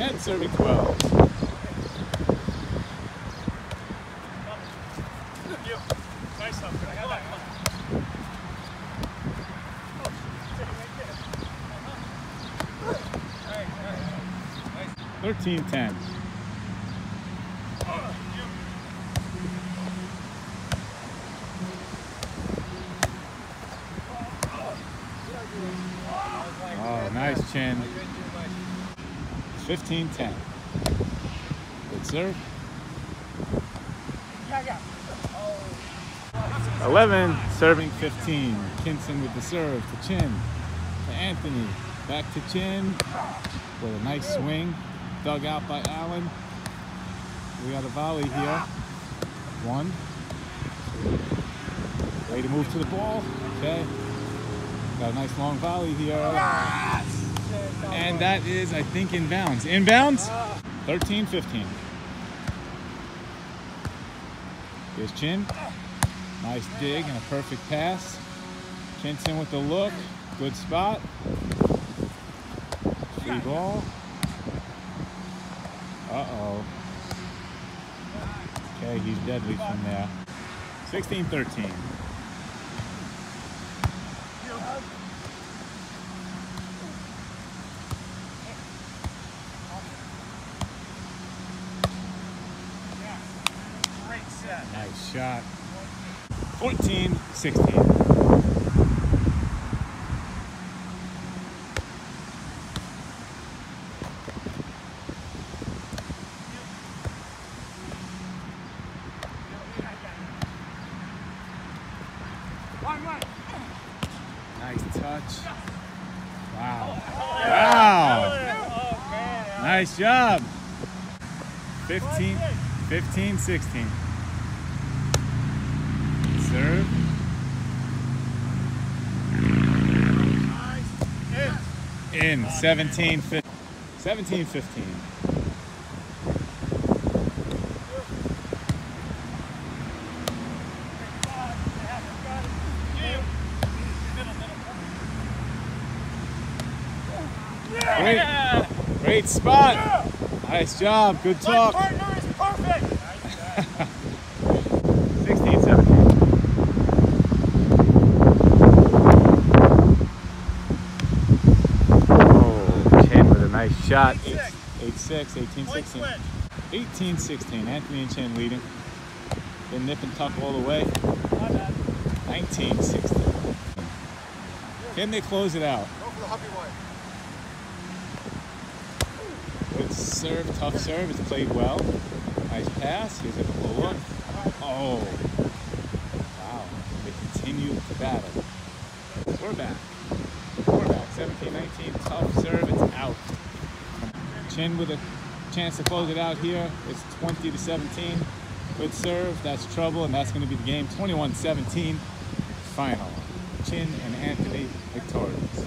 10 serving 12. Thirteen ten. Oh, nice Chin. 15-10. Good serve. 11, serving 15. Kinson with the serve to Chin, to Anthony, back to Chin with a nice swing, dug out by Alan. We got a volley here. One. Way to move to the ball. Okay. Got a nice long volley here. And that is, I think, inbounds. Inbounds? 13 15. Here's Chin. Nice dig and a perfect pass. Kinson with the look. Good spot. Free ball. Uh-oh. Okay, he's deadly from there. 16 13. Nice shot. 14 16. Nice touch. Wow. Wow. Nice job. 15, 15 16. Serve. In 17 15. 17 15. Great, great spot. Nice job. Good talk. partner is perfect. 16 17. Oh, Chin with a nice shot. 8 6, 18 Point 16. switch. 18 16. Anthony and Chin leading. Then nip and tuck all the way. 19 16. Can they close it out? Go for the huppy one. Good serve, tough serve. It's played well. Nice pass. Here's a full look. Oh. Wow. They continue to battle. We're back. We're back. 17 19. Tough serve. It's out. Chin with a chance to close it out here. It's 20 to 17. Good serve. That's trouble, and that's going to be the game. 21 17. Final. Chin and Anthony victorious.